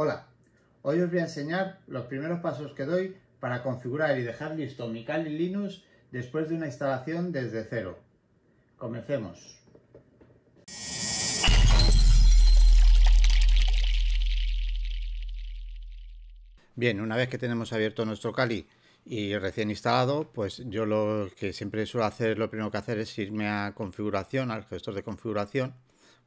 Hola, hoy os voy a enseñar los primeros pasos que doy para configurar y dejar listo mi Kali Linux después de una instalación desde cero. Comencemos. Bien, una vez que tenemos abierto nuestro Kali y recién instalado, pues yo lo que siempre suelo hacer, lo primero que hacer es irme a configuración, al gestor de configuración,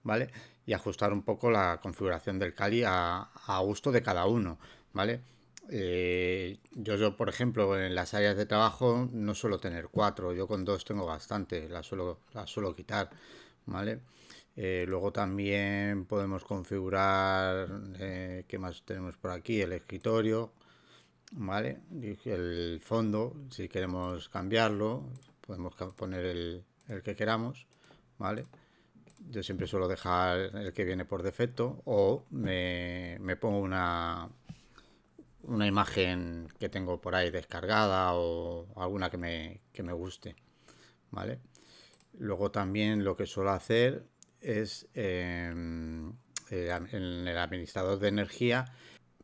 ¿vale? Y ajustar un poco la configuración del Kali a, gusto de cada uno, ¿vale? Eh, yo, yo, por ejemplo, en las áreas de trabajo no suelo tener cuatro, yo con dos tengo bastante, las suelo, la suelo quitar, ¿vale? Eh, luego también podemos configurar, eh, ¿qué más tenemos por aquí? El escritorio, ¿vale? El fondo, si queremos cambiarlo, podemos poner el, el que queramos, ¿vale? Yo siempre suelo dejar el que viene por defecto o me, pongo una, una imagen que tengo por ahí descargada o alguna que me, me guste. ¿vale? Luego también lo que suelo hacer es em, eh, en el administrador de energía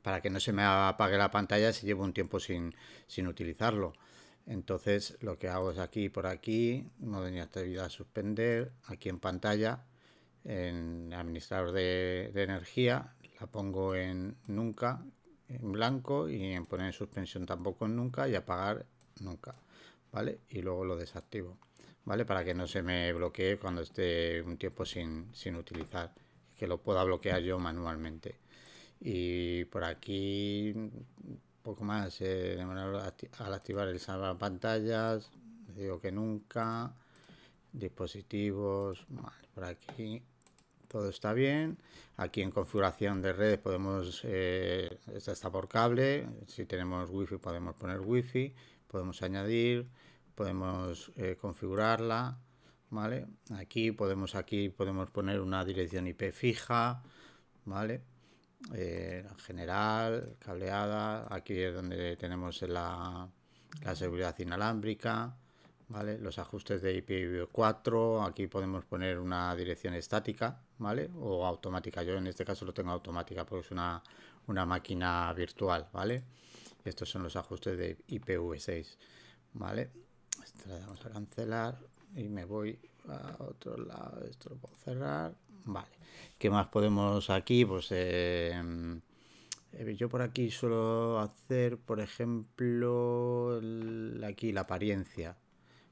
para que no se me apague la pantalla si llevo un tiempo sin, sin utilizarlo. Entonces lo que hago es aquí por aquí, modo de actividad suspender, aquí en pantalla, en administrador de, energía, la pongo en nunca, en blanco y en poner en suspensión tampoco en nunca y apagar nunca, ¿vale? Y luego lo desactivo, ¿vale? Para que no se me bloquee cuando esté un tiempo sin, sin utilizar, que lo pueda bloquear yo manualmente. Y por aquí poco más, eh, al activar el salvar pantallas, digo que nunca, dispositivos, por aquí todo está bien. Aquí en configuración de red podemos, eh, esta está por cable, si tenemos wifi podemos poner wifi, podemos añadir, podemos eh, configurarla, ¿vale? Aquí podemos, aquí podemos poner una dirección IP fija, ¿vale? Eh, general, cableada, aquí es donde tenemos la, seguridad inalámbrica, ¿vale? Los ajustes de IPv4, aquí podemos poner una dirección estática, ¿vale? O automática, yo en este caso lo tengo automática porque es una, una máquina virtual, ¿vale? Estos son los ajustes de IPv6, ¿vale? Esto le damos a cancelar y me voy a otro lado, esto lo puedo cerrar, Vale. ¿Qué más podemos aquí? Pues em, eh, yo por aquí suelo hacer, por ejemplo, aquí la apariencia.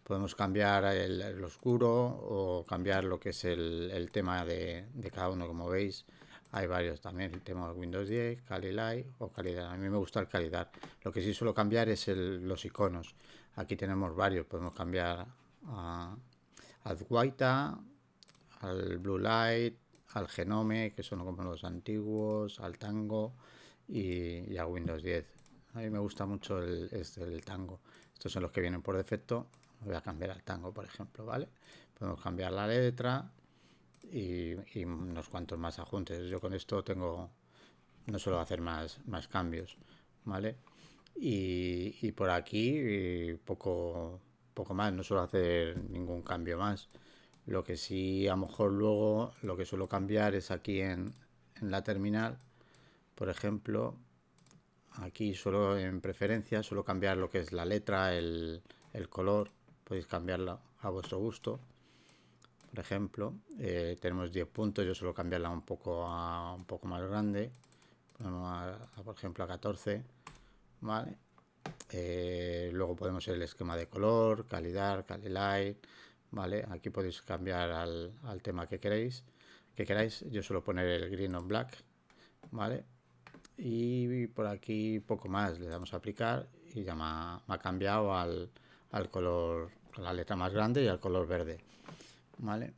Podemos cambiar el, oscuro o cambiar lo que es el, tema de, cada uno, como veis. Hay varios también, el tema de Windows 10, Light o calidad. A mí me gusta el calidad. Lo que sí suelo cambiar es los iconos. Aquí tenemos varios, podemos cambiar a Adwaita, al Blue Light, al Genome, que son como los antiguos, al Tango y, a Windows 10. A mí me gusta mucho el, el Tango. Estos son los que vienen por defecto. Voy a cambiar al Tango, por ejemplo, ¿vale? Podemos cambiar la letra y, unos cuantos más ajustes. Yo con esto tengo, no suelo hacer más, más cambios, ¿vale? Y, y por aquí poco, poco más, no suelo hacer ningún cambio más. Lo que sí, a lo mejor luego lo que suelo cambiar es aquí en, la terminal, por ejemplo, aquí solo en preferencias, suelo cambiar lo que es la letra, el, color, podéis cambiarla a vuestro gusto. Por ejemplo, eh, tenemos 10 puntos, yo suelo cambiarla un poco a un poco más grande, por ejemplo a 14, ¿vale? Eh, luego podemos el esquema de color, calidad, light ¿vale? Aquí podéis cambiar al, tema que queréis, que queráis. Yo suelo poner el green on black, ¿vale? Y por aquí poco más, le damos a aplicar y ya me ha, cambiado al, color, la letra más grande y al color verde, ¿vale?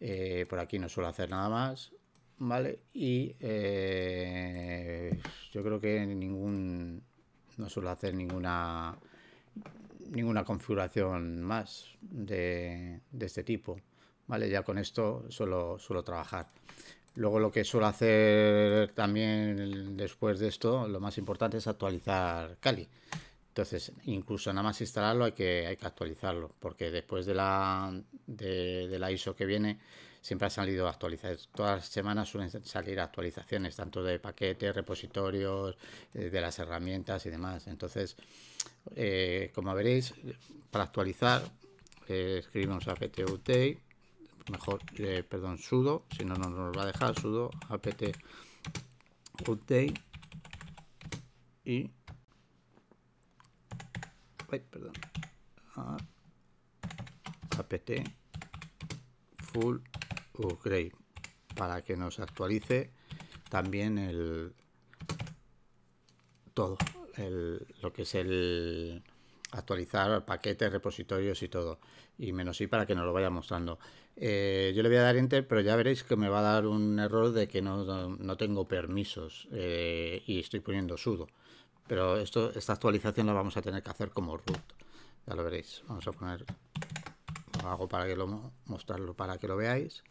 Eh, por aquí no suelo hacer nada más, ¿vale? Y eh, yo creo que ningún, no suelo hacer ninguna ninguna configuración más de, este tipo. ¿vale? Ya con esto suelo, suelo trabajar. Luego lo que suelo hacer también después de esto, lo más importante es actualizar Kali. Entonces, incluso nada más instalarlo hay que, hay que actualizarlo, porque después de la, de, la ISO que viene, siempre ha salido actualizaciones. Todas las semanas suelen salir actualizaciones, tanto de paquetes, repositorios, eh, de las herramientas y demás. Entonces, eh, como veréis, para actualizar, eh, escribimos apt update, mejor, perdón, sudo, si no, no nos va a dejar, sudo apt update y perdón, apt full upgrade. Para que nos actualice también el todo lo que es el actualizar paquetes, repositorios y todo. Y menos i para que nos lo vaya mostrando. Eh, yo le voy a dar enter pero ya veréis que me va a dar un error de que no, no tengo permisos eh, y estoy poniendo sudo. Pero esto esta actualización la vamos a tener que hacer como root. Ya lo veréis. Vamos a poner lo hago para que lo mostrarlo para que lo veáis.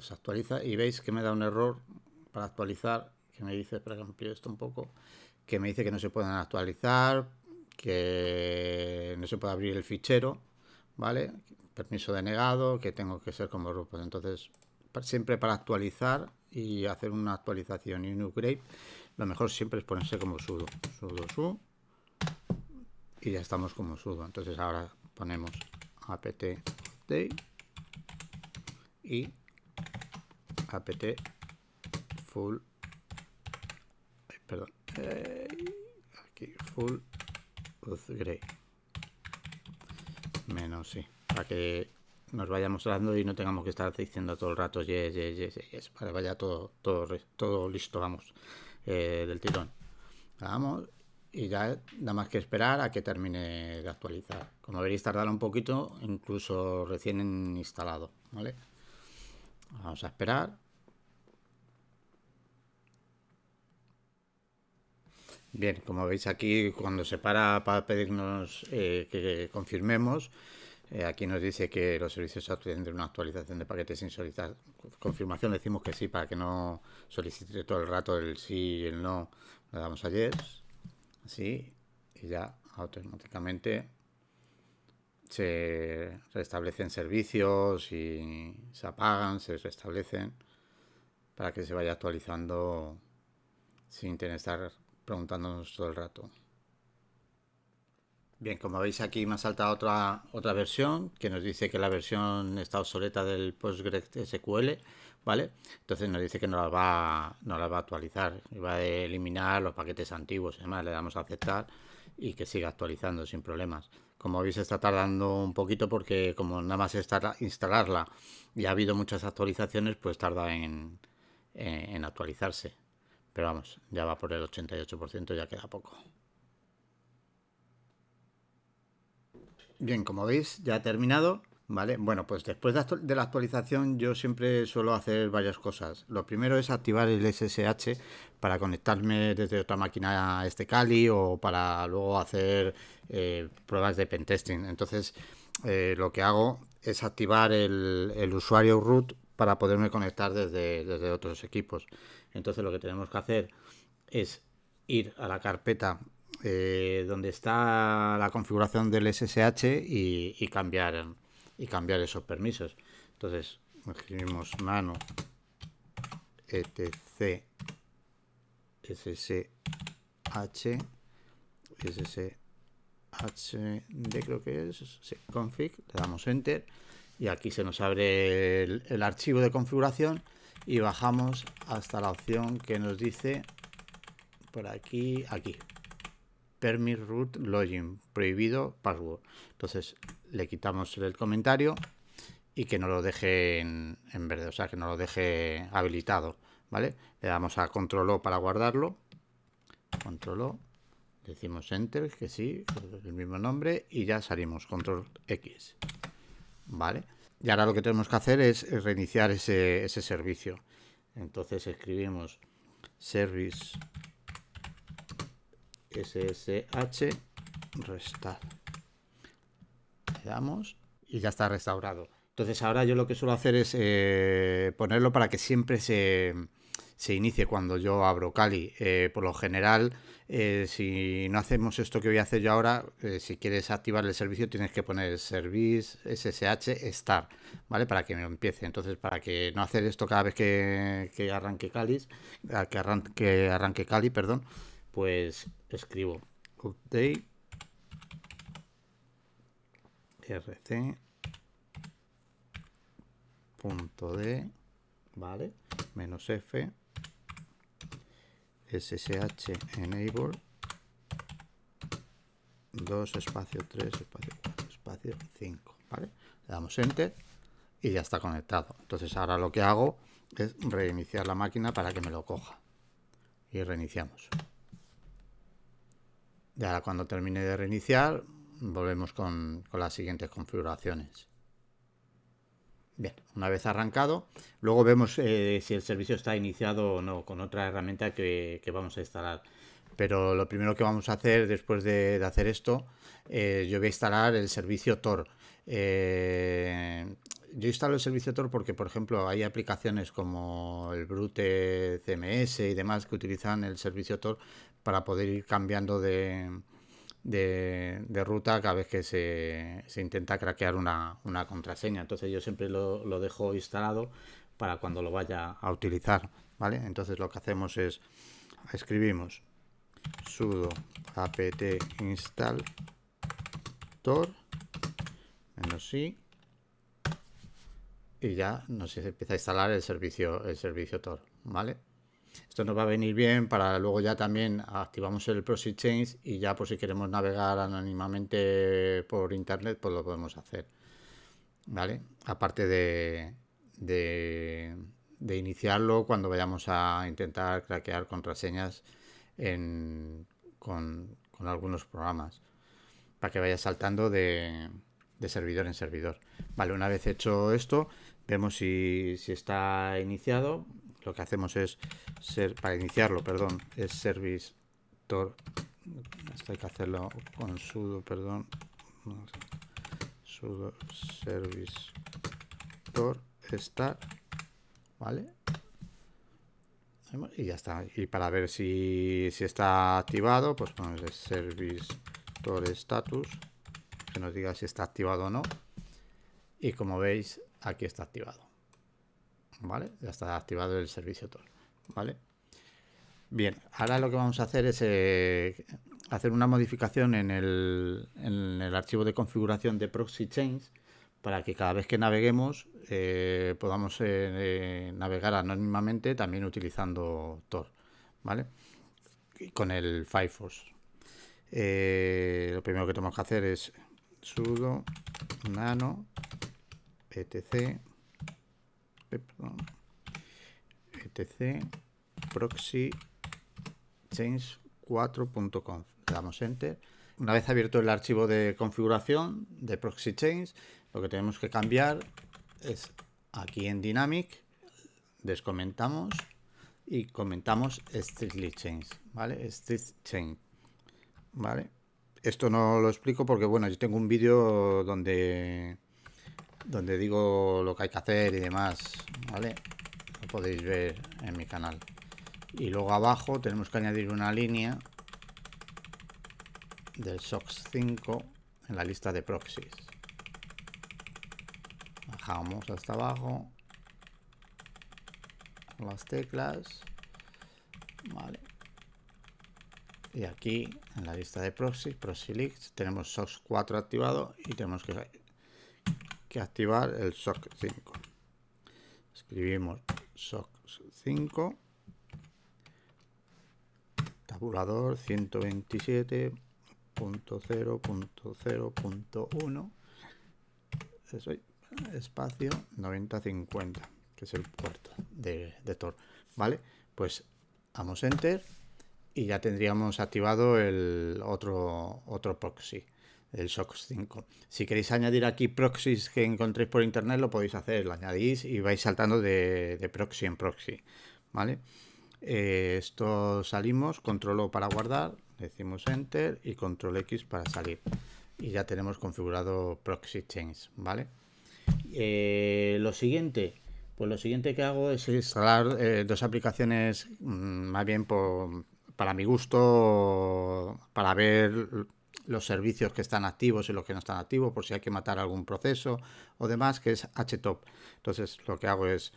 Se actualiza y veis que me da un error para actualizar que me dice, espera que me esto un poco, que me dice que no se pueden actualizar, que no se puede abrir el fichero, ¿vale? Permiso denegado, que tengo que ser como grupo. Entonces, siempre para actualizar y hacer una actualización y un upgrade, lo mejor siempre es ponerse como sudo, sudo su y ya estamos como sudo. Entonces ahora ponemos apt update y apt full perdón. Aquí full upgrade menos sí. Para que nos vaya mostrando y no tengamos que estar diciendo todo el rato yes, yes, yes, yes para que vaya todo todo todo listo vamos eh, del tirón. Vamos y ya nada más que esperar a que termine de actualizar. Como veréis tardará un poquito incluso recién instalado vale Vamos a esperar. Bien, como veis aquí, cuando se para para pedirnos eh, que confirmemos, eh, aquí nos dice que los servicios tendrán una actualización de paquetes sin solicitar confirmación. Decimos que sí para que no solicite todo el rato el sí y el no. Le damos a yes, así, y ya automáticamente se restablecen servicios y se apagan, se restablecen para que se vaya actualizando sin tener estar preguntándonos todo el rato. Bien, como veis aquí me ha saltado otra, otra versión que nos dice que la versión está obsoleta del PostgreSQL, ¿vale? Entonces nos dice que no la va, no la va a actualizar y va a eliminar los paquetes antiguos y demás. Le damos a aceptar y que siga actualizando sin problemas. Como veis está tardando un poquito porque como nada más está instalarla y ha habido muchas actualizaciones, pues tarda en, en actualizarse. Pero vamos, ya va por el 88%, ya queda poco. Bien, como veis, ya ha terminado. Vale, bueno, pues después de la actualización yo siempre suelo hacer varias cosas. Lo primero es activar el SSH para conectarme desde otra máquina a este Kali o para luego hacer eh, pruebas de pentesting. Entonces, eh, lo que hago es activar el, usuario root para poderme conectar desde, desde otros equipos. Entonces, lo que tenemos que hacer es ir a la carpeta eh, donde está la configuración del SSH y, cambiar y cambiar esos permisos. Entonces, escribimos mano etc ssh sshd creo que es config le damos enter y aquí se nos abre el, archivo de configuración y bajamos hasta la opción que nos dice por aquí aquí. Permit root login prohibido password. Entonces le quitamos el comentario y que no lo deje en, verde, o sea, que no lo deje habilitado, ¿vale? Le damos a control O para guardarlo, control O, decimos enter, que sí, el mismo nombre, y ya salimos, control X, ¿vale? Y ahora lo que tenemos que hacer es reiniciar ese, ese servicio. Entonces escribimos service ssh restart le damos y ya está restaurado. Entonces ahora yo lo que suelo hacer es eh, ponerlo para que siempre se, se inicie cuando yo abro Kali. Eh, por lo general, eh, si no hacemos esto que voy a hacer yo ahora, eh, si quieres activar el servicio tienes que poner service ssh start, ¿vale? Para que me empiece. Entonces, para que no hacer esto cada vez que, arranque Kali, que arranque, que arranque Kali, perdón, pues escribo update rc punto d vale menos f ssh enable 2 espacio 3 espacio 4 espacio 5 vale le damos enter y ya está conectado. Entonces ahora lo que hago es reiniciar la máquina para que me lo coja. Y reiniciamos. Y ahora cuando termine de reiniciar volvemos con, las siguientes configuraciones. Bien, una vez arrancado, luego vemos eh, si el servicio está iniciado o no con otra herramienta que, vamos a instalar. Pero lo primero que vamos a hacer después de, hacer esto, eh, yo voy a instalar el servicio Tor. Eh, yo instalo el servicio Tor porque, por ejemplo, hay aplicaciones como el Brute CMS y demás que utilizan el servicio Tor para poder ir cambiando de, de, ruta cada vez que se, intenta craquear una, contraseña. Entonces yo siempre lo, dejo instalado para cuando lo vaya a utilizar. ¿vale? Entonces lo que hacemos es escribimos sudo apt install tor menos i y ya nos empieza a instalar el servicio el servicio tor vale esto nos va a venir bien para luego ya también activamos el proxy change y ya por si queremos navegar anónimamente por internet, pues lo podemos hacer. ¿Vale? Aparte de, de, iniciarlo cuando vayamos a intentar craquear contraseñas con, algunos programas. Para que vaya saltando de, servidor en servidor. Vale, una vez hecho esto, vemos si, si está iniciado lo que hacemos es ser para iniciarlo, perdón, es service tor. Esto hay que hacerlo con sudo, perdón. sudo service tor start, ¿vale? Y ya está. Y para ver si, está activado, pues ponemos service tor status, que nos diga si está activado o no. Y como veis, aquí está activado. ¿Vale? Ya está activado el servicio Tor, ¿vale? Bien, ahora lo que vamos a hacer es eh, hacer una modificación en el, en el, archivo de configuración de proxy chains para que cada vez que naveguemos eh, podamos eh, navegar anónimamente también utilizando Tor, ¿vale? Y con el Firefox. lo primero que tenemos que hacer es sudo nano etc etc proxy change 4.conf. Le damos enter. Una vez abierto el archivo de configuración de proxy change, lo que tenemos que cambiar es aquí en dynamic, descomentamos y comentamos strictly change, ¿vale? Strict change, ¿vale? Esto no lo explico porque, bueno, yo tengo un vídeo donde donde digo lo que hay que hacer y demás, ¿vale? Lo podéis ver en mi canal. Y luego abajo tenemos que añadir una línea del SOX 5 en la lista de proxies. Bajamos hasta abajo las teclas, ¿vale? Y aquí en la lista de proxies, proxy leaks, tenemos SOX 4 activado y tenemos que activar el SOC 5. Escribimos SOC 5, tabulador 127.0.0.1, espacio 9050, que es el puerto de, de Tor. ¿Vale? Pues damos Enter y ya tendríamos activado el otro, otro proxy el SOX 5. Si queréis añadir aquí proxies que encontréis por internet, lo podéis hacer, lo añadís y vais saltando de, proxy en proxy. ¿Vale? Eh, esto salimos, control para guardar, decimos enter y control X para salir. Y ya tenemos configurado proxy change, ¿vale? Eh, lo siguiente, Pues lo siguiente que hago es instalar eh, dos aplicaciones, mm, más bien por, para mi gusto, para ver los servicios que están activos y los que no están activos, por si hay que matar algún proceso o demás, que es htop. Entonces lo que hago es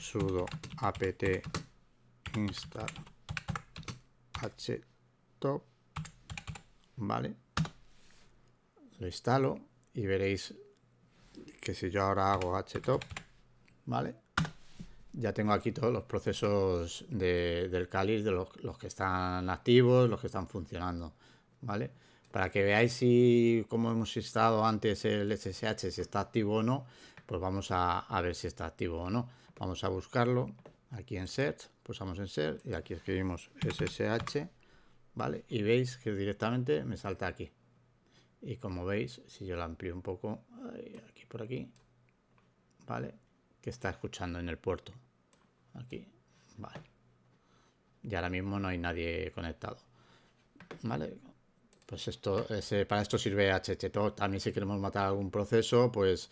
sudo apt install htop, ¿vale? Lo instalo y veréis que si yo ahora hago htop, ¿vale? Ya tengo aquí todos los procesos del Kali, de los, que están activos, los que están funcionando, ¿vale? Para que veáis si, como hemos instalado antes el SSH, si está activo o no, pues vamos a, ver si está activo o no. Vamos a buscarlo aquí en search, pulsamos en search y aquí escribimos SSH, ¿vale? Y veis que directamente me salta aquí. Y como veis, si yo lo amplío un poco, aquí por aquí, ¿vale? Que está escuchando en el puerto. Aquí, vale. Y ahora mismo no hay nadie conectado. ¿Vale? Pues esto, ese, para esto sirve HTTP. También si queremos matar algún proceso, pues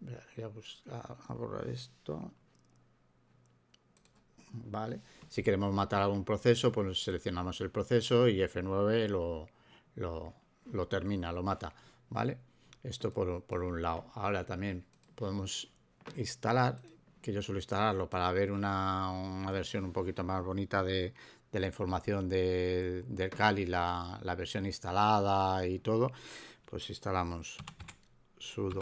voy a, buscar, borrar esto. ¿Vale? Si queremos matar algún proceso, pues seleccionamos el proceso y F9 lo, lo, lo termina, lo mata. ¿Vale? Esto por, por un lado. Ahora también podemos instalar, que yo suelo instalarlo para ver una, una versión un poquito más bonita de, de la información de, del Kali, la, la versión instalada y todo, pues instalamos sudo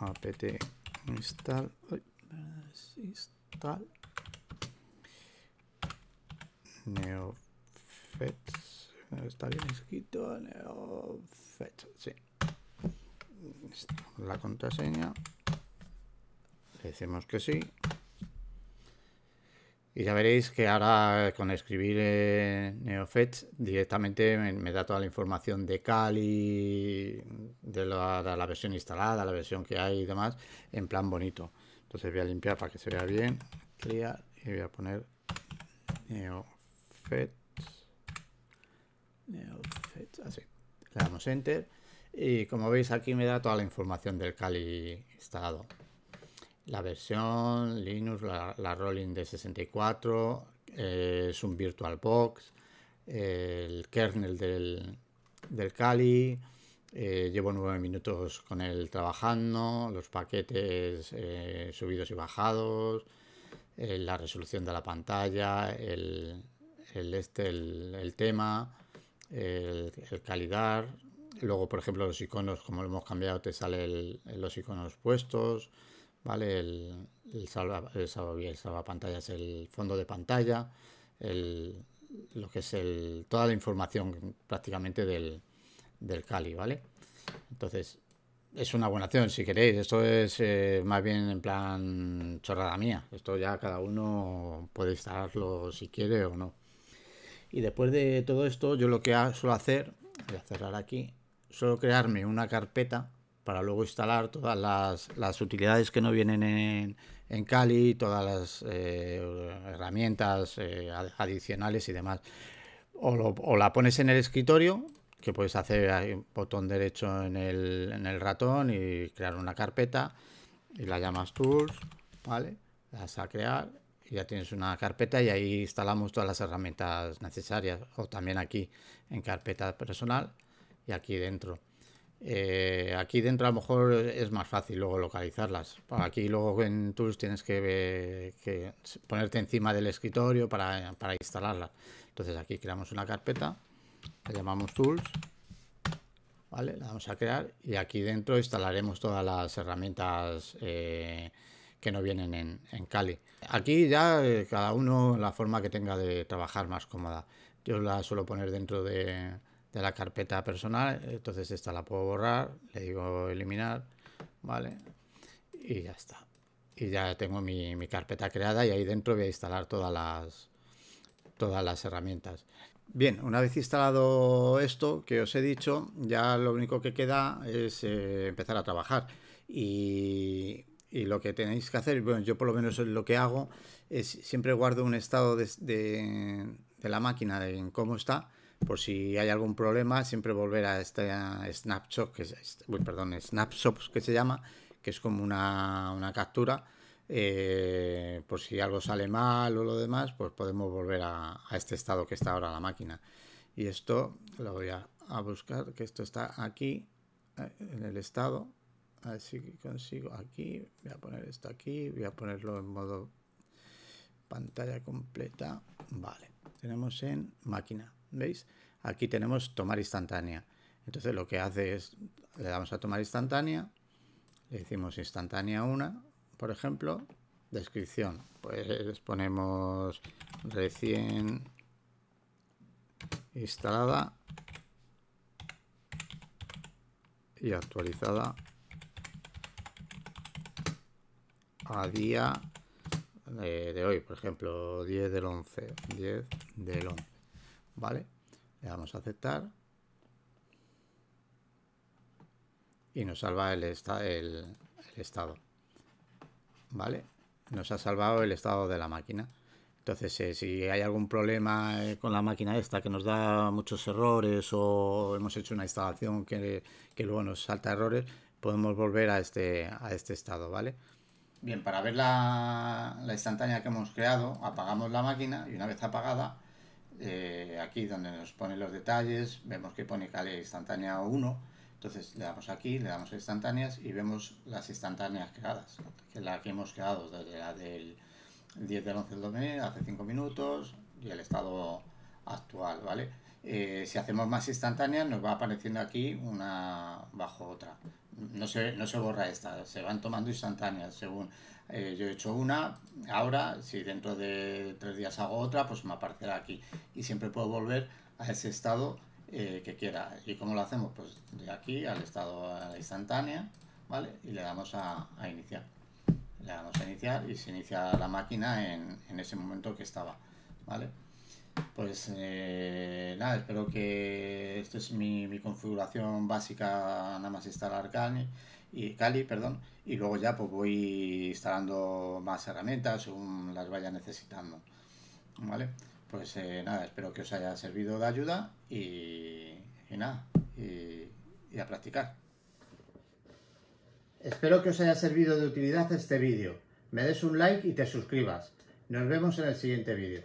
apt install, install neofet está bien escrito neofet sí. La contraseña le decimos que sí y ya veréis que ahora con escribir eh, neofetch directamente me, da toda la información de Kali, de la, la, versión instalada, la versión que hay y demás, en plan bonito. Entonces voy a limpiar para que se vea bien, clear, y voy a poner neofetch, neofetch, así. Le damos enter y como veis aquí me da toda la información del Kali instalado la versión Linux, la, Rolling de 64, eh, es un VirtualBox, el kernel del, del Kali, eh, llevo nueve minutos con él trabajando, los paquetes eh, subidos y bajados, la resolución de la pantalla, el, este, el, tema, el, calidad. Luego, por ejemplo, los iconos, como lo hemos cambiado, te salen los iconos puestos. ¿Vale? El, el, salva, el, salvapantallas, el fondo de pantalla, el, lo que es el, toda la información prácticamente del, del Kali, ¿vale? Entonces, es una buena acción, si queréis. Esto es eh, más bien en plan chorrada mía. Esto ya cada uno puede instalarlo si quiere o no. Y después de todo esto, yo lo que suelo hacer, voy a cerrar aquí, suelo crearme una carpeta para luego instalar todas las, utilidades que no vienen en, en Kali, todas las eh, herramientas eh, adicionales y demás. O, la pones en el escritorio, que puedes hacer botón derecho en el, en el ratón y crear una carpeta y la llamas Tools, ¿vale? La vas a crear y ya tienes una carpeta y ahí instalamos todas las herramientas necesarias. O también aquí en carpeta personal y aquí dentro. Eh, aquí dentro a lo mejor es más fácil luego localizarlas. Aquí luego en Tools tienes que, ponerte encima del escritorio para, para instalarlas. Entonces aquí creamos una carpeta, la llamamos Tools, ¿vale? La vamos a crear y aquí dentro instalaremos todas las herramientas eh, que no vienen en, en Kali. Aquí ya eh, cada uno la forma que tenga de trabajar más cómoda. Yo la suelo poner dentro de de la carpeta personal. Entonces esta la puedo borrar, le digo eliminar, ¿vale? Y ya está. Y ya tengo mi, carpeta creada y ahí dentro voy a instalar todas las, todas las herramientas. Bien, una vez instalado esto que os he dicho, ya lo único que queda es eh, empezar a trabajar. Y, lo que tenéis que hacer, bueno, yo por lo menos lo que hago es siempre guardo un estado de, de, de la máquina en cómo está por si hay algún problema, siempre volver a este snapshot, que es, perdón, snapshot que se llama, que es como una, captura eh, por si algo sale mal o lo demás, pues podemos volver a, este estado que está ahora la máquina. Y esto lo voy a, buscar, que esto está aquí, eh, en el estado. A ver si consigo aquí. Voy a poner esto aquí, voy a ponerlo en modo pantalla completa. Vale, tenemos en máquina, ¿veis? Aquí tenemos tomar instantánea. Entonces lo que hace es, le damos a tomar instantánea, le decimos instantánea 1, por ejemplo, descripción, pues ponemos recién instalada y actualizada a día de, hoy, por ejemplo, 10 del 11, 10 del 11, ¿vale? Le damos a aceptar y nos salva el, el estado. ¿vale? Nos ha salvado el estado de la máquina. Entonces, eh, si hay algún problema eh, con la máquina esta que nos da muchos errores o hemos hecho una instalación que, luego nos salta errores, podemos volver a este, a este estado, ¿vale? Bien, para ver la, instantánea que hemos creado, apagamos la máquina y una vez apagada, eh, aquí donde nos pone los detalles, vemos que pone cale instantánea 1, entonces le damos aquí, le damos a instantáneas y vemos las instantáneas creadas, que la que hemos creado desde la del 10 del 11 del 2000, hace 5 minutos y el estado actual, ¿vale? Eh, si hacemos más instantáneas nos va apareciendo aquí una bajo otra. No se, no se borra esta, se van tomando instantáneas según eh, yo he hecho una, ahora si dentro de tres días hago otra, pues me aparecerá aquí y siempre puedo volver a ese estado eh, que quiera. ¿Y cómo lo hacemos? Pues de aquí al estado a la instantánea, ¿vale? Y le damos a, iniciar. Le damos a iniciar y se inicia la máquina en, ese momento que estaba, ¿vale? Pues eh, nada, espero que esta es mi, configuración básica, nada más instalar Kali y Kali, perdón, y luego ya pues voy instalando más herramientas según las vaya necesitando, ¿vale? Pues eh, nada, espero que os haya servido de ayuda y, nada, y, a practicar. Espero que os haya servido de utilidad este vídeo. Me des un like y te suscribas. Nos vemos en el siguiente vídeo.